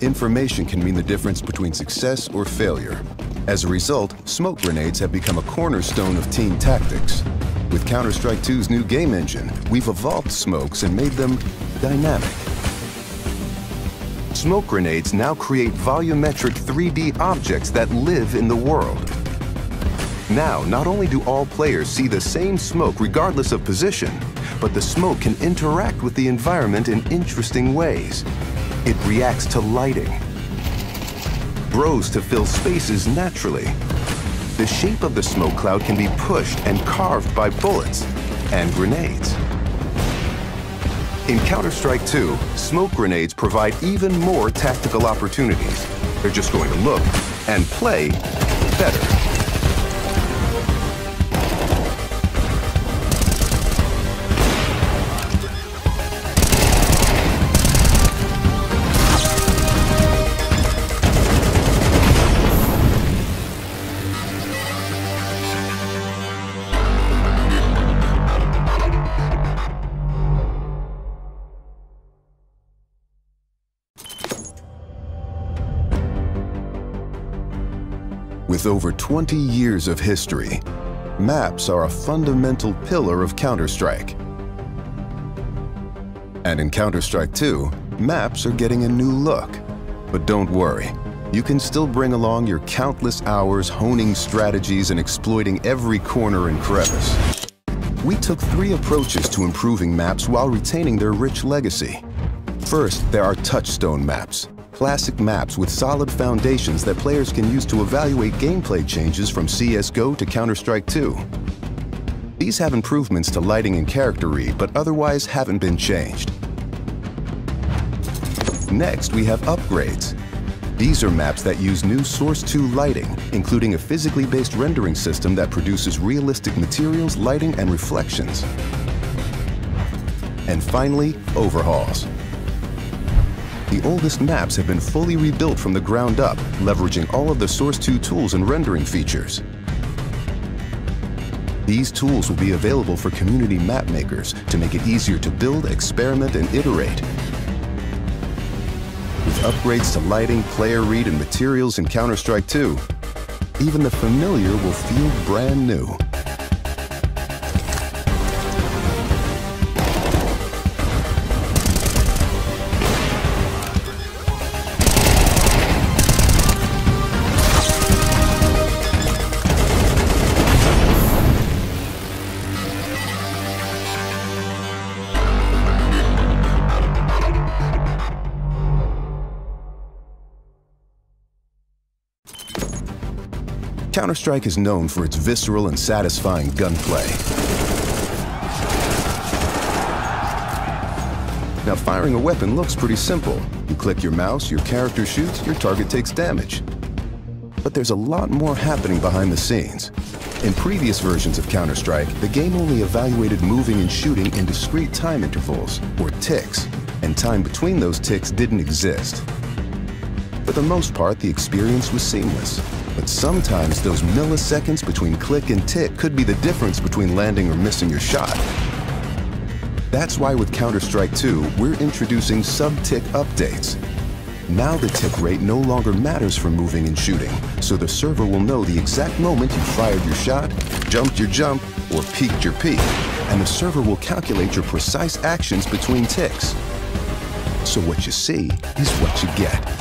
Information can mean the difference between success or failure. As a result, smoke grenades have become a cornerstone of team tactics. With Counter-Strike 2's new game engine, we've evolved smokes and made them dynamic. Smoke grenades now create volumetric 3D objects that live in the world. Now, not only do all players see the same smoke regardless of position, but the smoke can interact with the environment in interesting ways. It reacts to lighting, grows to fill spaces naturally. The shape of the smoke cloud can be pushed and carved by bullets and grenades. In Counter-Strike 2, smoke grenades provide even more tactical opportunities. They're just going to look and play better. With over 20 years of history, maps are a fundamental pillar of Counter-Strike. And in Counter-Strike 2, maps are getting a new look. But don't worry, you can still bring along your countless hours honing strategies and exploiting every corner and crevice. We took three approaches to improving maps while retaining their rich legacy. First, there are touchstone maps, classic maps with solid foundations that players can use to evaluate gameplay changes from CSGO to Counter-Strike 2. These have improvements to lighting and character read, but otherwise haven't been changed. Next, we have upgrades. These are maps that use new Source 2 lighting, including a physically based rendering system that produces realistic materials, lighting, and reflections. And finally, overhauls. The oldest maps have been fully rebuilt from the ground up, leveraging all of the Source 2 tools and rendering features. These tools will be available for community map makers to make it easier to build, experiment, and iterate. With upgrades to lighting, player read, and materials in Counter-Strike 2, even the familiar will feel brand new. Counter-Strike is known for its visceral and satisfying gunplay. Now, firing a weapon looks pretty simple. You click your mouse, your character shoots, your target takes damage. But there's a lot more happening behind the scenes. In previous versions of Counter-Strike, the game only evaluated moving and shooting in discrete time intervals, or ticks, and time between those ticks didn't exist. For the most part, the experience was seamless. But sometimes those milliseconds between click and tick could be the difference between landing or missing your shot. That's why with Counter-Strike 2, we're introducing sub-tick updates. Now the tick rate no longer matters for moving and shooting, so the server will know the exact moment you fired your shot, jumped your jump, or peeked your peek, and the server will calculate your precise actions between ticks. So what you see is what you get.